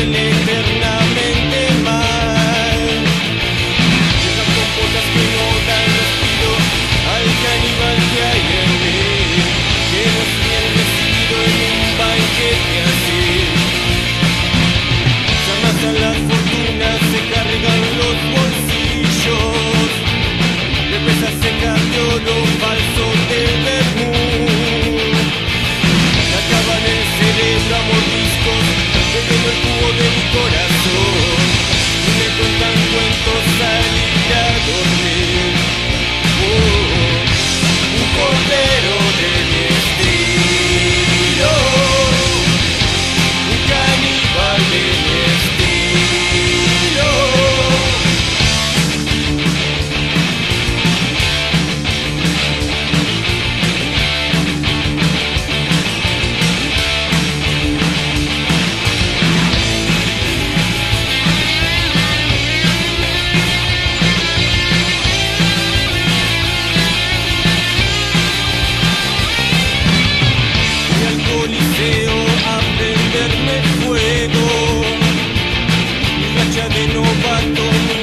Lily. de novato.